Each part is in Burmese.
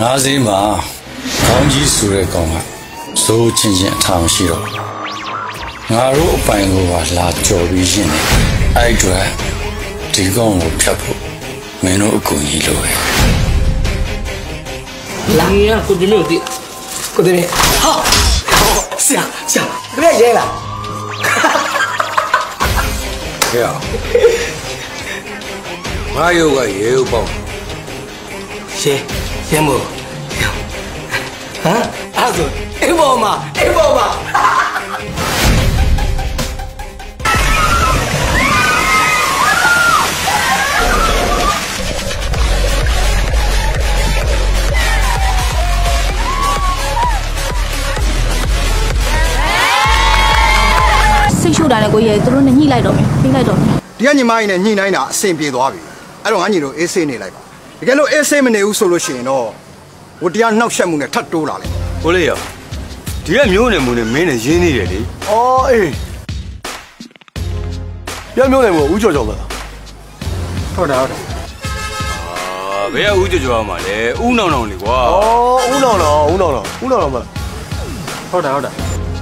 ငါးစည်းမှာခေါင်းကြီးဆိုတဲ့ကောင်ကစိုးချင်းချင်းအထောင်ရှိတော့ငါတို့အပိုင်ကိုပါလာကြော်ပြီးရှင်တယ်အဲ့အတွေ့ဒီကောင်ကိုဖြတ်ဖို့မင်းတို့အကူကြီးလိုတယ်လာရကိုဒီမျိုးဒီကိုဒီမျိုးဟာဆရာဆရာကြည့်ရဲလားဟဲ့အောင်ငါယောကရေဥပေါ့ ရှေရဲမို့ဟမ်အဲ့ဆိုအေးပေါ်မှာအေးပေါ်မှာစိတ်ရှုတာနဲ့ကိုကြီးရဲ့သူတို့နဲ့ညှိလိုက်တော့မယ်ပြီးလိုက်တော့မယ်ဒီကညီမကြီးနဲ့ညှိနှိုင်းတာအဆင်ပြေသွားပြီအဲ့တော့ငါညီတို့အေးဆေးနေလိုက်ပါ တကယ်လို့အေးဆေးမနေဘူးဆိုလို့ရှိရင်တော့ဝတ္တရားနှောက်ယှက်မှုနဲ့ထပ်တိုးလာလိမ့်မယ်ကိုလေးရောဒီကမျိုးနဲ့မူနဲ့မင်းနဲ့ရင်းနေတယ်လေ။အော်အေး။ပြန်မျိုးနေမို့ဦးကျော်ကျော်မလားဟုတ်တယ်ဟုတ်တယ်အာဘယ်ကဦးကြွကြွမှာလဲဦးနောင်နောင်လေကွာ။အော်ဦးနောင်တော်ဦးနောင်တော်ဦးနောင်တော်မလားဟုတ်တယ်ဟုတ်တယ်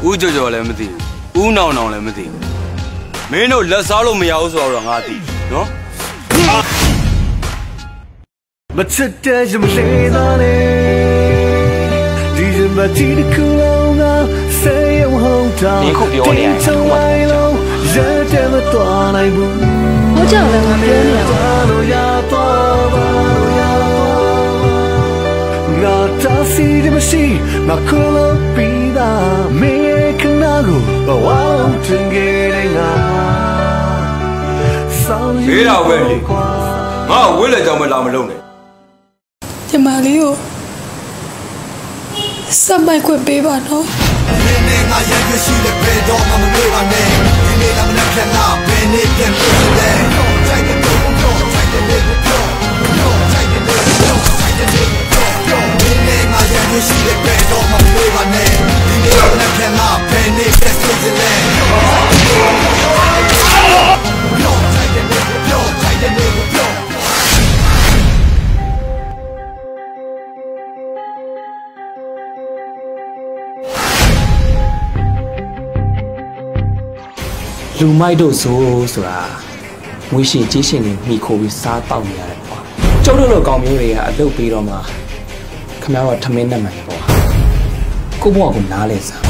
ဦးကြွကြွလည်းမသိဘူးဦးနောင်နောင်လည်းမသိဘူးမင်းတို့လက်စားလို့မရဘူးဆိုတော့ငါသိနော်။ မချစ်တဲ့ရမလေးသားနဲ့ဒီစမတီးကူလုံးကဆေးရုံဟောင်းတာဒီခုပြောနေရတယ်ခုမှတော့ကြောက်ရဲတဲ့မတော်နိုင်ဘူးဟုတ်ကြတယ်ငါပြောနေတာပေါ့ဘာလို့ရတော့ဘာလို့ရငါတစီးမရှိငါခုလုံးပြီးသားမင်းရဲ့ခနာကိုဘဝလုံးတင်ခဲ့တဲ့ငါဆောင်းဘေးတာပဲလေငါဝိလက်ကြောင်မလာမလုံးနဲ့ ညီမလေးကိုစပ်မိုက်ခွင့်ပေးပါနော် လူမိုက်တို့ဆိုဆိုတာငွေရှင်ကြီးရှင်တွေမိခိုးပြီးစားတောက်နေရတယ်ကွာကျုပ်တို့လိုကောင်မျိုးတွေကအလုပ်ပြီးတော့မှခမရတော့ထမင်းနဲ့မှန်ပေါ့ကိုဘွားကနားလဲစား